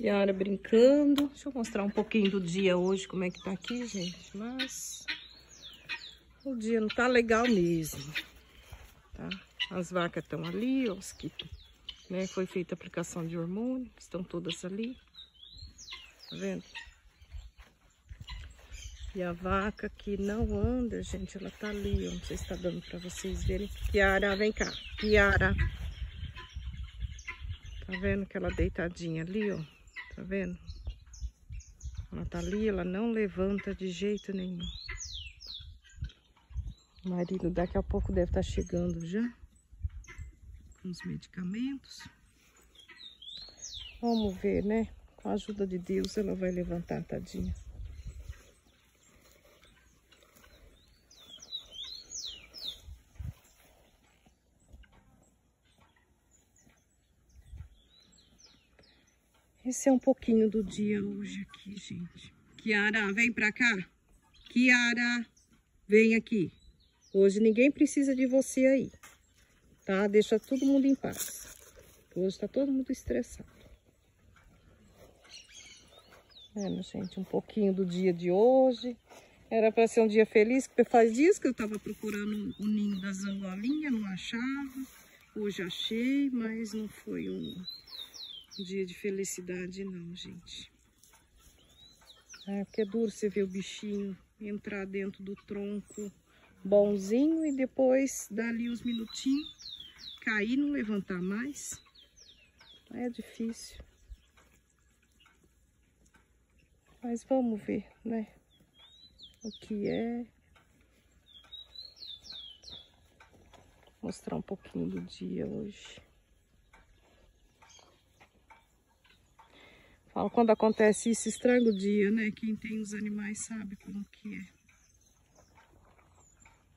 Yara brincando. Deixa eu mostrar um pouquinho do dia hoje, como é que tá aqui, gente. Mas o dia não tá legal mesmo, tá? As vacas estão ali, ó, os que né, foi feita a aplicação de hormônio, estão todas ali. Tá vendo? E a vaca que não anda, gente, ela tá ali, ó. Não sei se tá dando pra vocês verem. Kiara, vem cá. Kiara. Tá vendo que ela deitadinha ali, ó? Tá vendo? Ela tá ali, ela não levanta de jeito nenhum. O marido daqui a pouco deve estar tá chegando já. Com os medicamentos. Vamos ver, né? Com a ajuda de Deus ela vai levantar, tadinha. Esse é um pouquinho do dia hoje aqui, gente. Kiara, vem pra cá. Kiara, vem aqui. Hoje ninguém precisa de você aí, tá? Deixa todo mundo em paz. Hoje tá todo mundo estressado. Vendo, gente, um pouquinho do dia de hoje. Era para ser um dia feliz, porque faz dias que eu tava procurando o ninho das angolinhas, não achava. Hoje achei, mas não foi um dia de felicidade não, gente. É porque é duro você ver o bichinho entrar dentro do tronco bonzinho e depois dali uns minutinhos cair não levantar mais. É difícil. Mas vamos ver, né? O que é. Mostrar um pouquinho do dia hoje. Falo, quando acontece isso, estraga o dia, né? Quem tem os animais sabe como que é.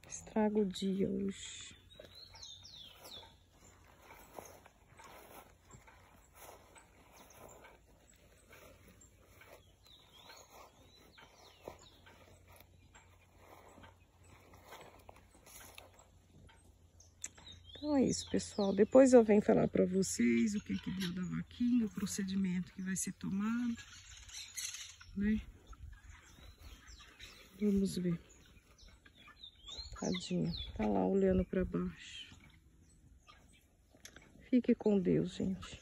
Estraga o dia hoje. Então é isso, pessoal. Depois eu venho falar para vocês o que que deu da vaquinha, o procedimento que vai ser tomado, né? Vamos ver. Tadinha, tá lá olhando para baixo. Fique com Deus, gente.